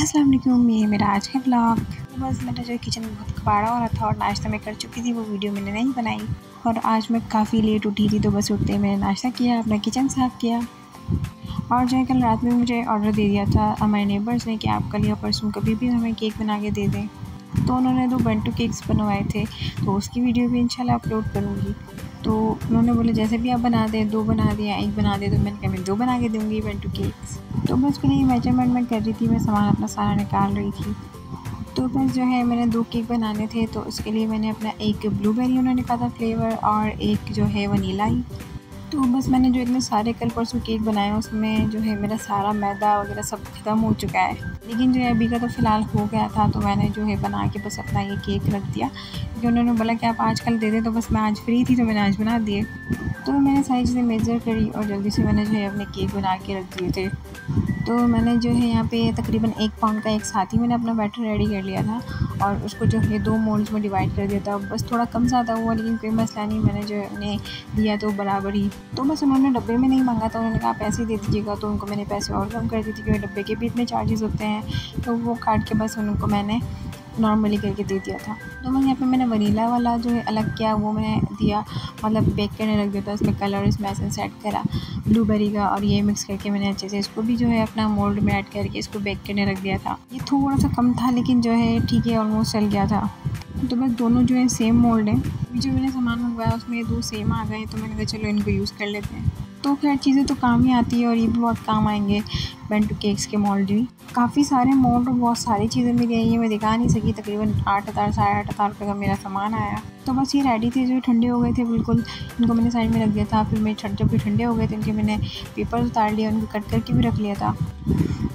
वालेकुम ये मेरा आज का ब्लॉग बस मेरा जो किचन में बहुत कबाड़ा हो रहा था और नाश्ता मैं कर चुकी थी, वो वीडियो मैंने नहीं बनाई। और आज मैं काफ़ी लेट उठी थी तो बस उठते मैंने नाश्ता किया, अपना किचन साफ़ किया। और जो है, कल रात में मुझे ऑर्डर दे दिया था हमारे नेबर्स ने कि आप कल या परसों कभी भी हमें केक बना के दे दें। तो उन्होंने दो बंटू केक्स बनवाए थे तो उसकी वीडियो भी इंशाल्लाह अपलोड करूँगी। तो उन्होंने बोला, जैसे भी आप बना दें, दो बना दिया, एक बना दे तो मैंने कहा, मैं दो बना के दूँगी वन टू केक्स तो मैं उसके लिए मेज़रमेंट में कर रही थी, मैं सामान अपना सारा निकाल रही थी। तो बस जो है, मैंने दो केक बनाने थे तो उसके लिए मैंने अपना एक ब्लूबेरी उन्होंने कहा था फ्लेवर और एक जो है वनीला ही। तो बस मैंने जो इतने सारे कल परसों केक बनाए, उसमें जो है मेरा सारा मैदा वगैरह सब ख़त्म हो चुका है। लेकिन जो है अभी का तो फ़िलहाल हो गया था तो मैंने जो है बना के बस अपना ये केक रख दिया। क्योंकि उन्होंने बोला कि आप आज कल दे दें तो बस मैं आज फ्री थी तो मैंने आज बना दिए। तो मैंने सारी चीज़ें मेज़र करी और जल्दी से मैंने जो है अपने केक बना के रख दिए थे। तो मैंने जो है यहाँ पे तकरीबन एक पाउंड का एक साथ ही मैंने अपना बैटर रेडी कर लिया था और उसको जो है दो मोल्ड्स में डिवाइड कर दिया था। बस थोड़ा कम ज़्यादा हुआ, लेकिन कोई मसला नहीं, मैंने जो है उन्हें दिया तो बराबर ही। तो बस उन्होंने डब्बे में नहीं मांगा था, उन्होंने कहा पैसे दे दीजिएगा। तो उनको मैंने पैसे और कम कर दिए थे, क्योंकि डब्बे के भी इतने चार्जेस होते हैं। तो वो काट के बस उनको मैंने नॉर्मली करके दे दिया था। तो मैं यहाँ पे मैंने वनीला वाला जो है अलग किया, वो मैंने दिया मतलब बेक करने रख दिया था उसमें कलर इसमें ऐसे सेट करा। ब्लूबेरी का और ये मिक्स करके मैंने अच्छे से इसको भी जो है अपना मोल्ड में ऐड करके इसको बेक करने रख दिया था। ये थोड़ा सा कम था, लेकिन जो है ठीक है ऑलमोस्ट चल गया था। तो बस दोनों जो है सेम मोल्ड है। जो मैंने सामान मंगवाया, उसमें दो सेम आ गए तो मैंने कहा, चलो, इनको यूज़ कर लेते हैं। तो खैर, चीज़ें तो काम ही आती है और ये भी बहुत काम आएँगे बेंटू केक्स के मोल्ड भी काफ़ी सारे मोल्ड और बहुत सारी चीज़ें मेरी आई हैं मैं दिखा नहीं सकी, तकरीबन आठ हज़ार, साढ़े आठ हज़ार रुपये का मेरा सामान आया। तो बस ये रेडी थे, जो ठंडे हो गए थे, बिल्कुल, इनको मैंने साइड में रख दिया था। फिर मैं जब भी ठंडे हो गए थे, इनके मैंने पेपर उतार लिया उनको कट करके भी रख लिया था।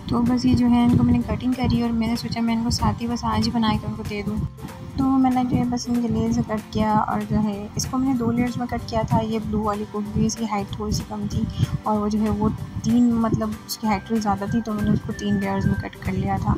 तो बस ये जो है, इनको मैंने कटिंग करी और मैंने सोचा, मैं इनको साथ ही बस आज ही बना के उनको दे दूँ। तो मैंने जो है बस इनके लेयर से कट किया और जो है, इसको मैंने दो लेयर्स में कट किया था। ये ब्लू वाली को भी, इसकी हाइट थोड़ी सी कम थी और वो जो है वो तीन मतलब उसकी हाइट थोड़ी ज़्यादा थी तो मैंने उसको तीन लेयर्स में कट कर लिया था।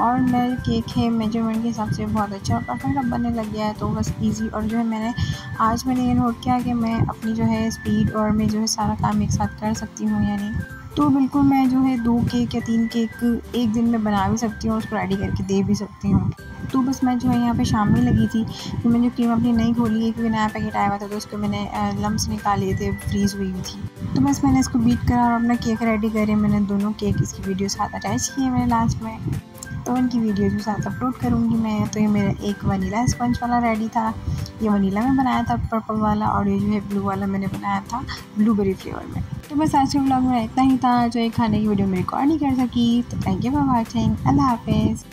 और मेरा केक है मेज़रमेंट के हिसाब से बहुत अच्छा और परफेक्ट अब बनने लग गया है तो बस इजी और जो है मैंने आज मैंने ये नोट किया कि मैं अपनी जो है स्पीड और मैं जो है सारा काम एक साथ कर सकती हूँ यानी तो बिल्कुल मैं जो है दो केक या तीन केक एक दिन में बना भी सकती हूँ उसको रेडी करके दे भी सकती हूँ। तो बस मैं जो है यहाँ पे शाम में लगी थी कि मैंने जो क्रीम अपनी नहीं खोली है क्योंकि नया पैकेट आया हुआ था तो उसको मैंने लम्स निकाले थे, फ्रीज़ हुई हुई थी। तो बस मैंने इसको बीट करा और अपना केक रेडी करे, मैंने दोनों केक इसकी वीडियो साथ अटैच किए मैंने लास्ट में। तो उनकी वीडियो भी साथ अपलोड करूँगी मैं तो ये मेरा एक वनीला स्पंज वाला रेडी था। ये वनीला में बनाया था पर्पल वाला और ये जो है ब्लू वाला मैंने बनाया था ब्लूबेरी फ्लेवर में। तो बस आज के ब्लॉग में इतना ही था, जो ये खाने की वीडियो में रिकॉर्ड नहीं कर सकी। तो थैंक यू फॉर वॉचिंग अल्लाह हाफिज़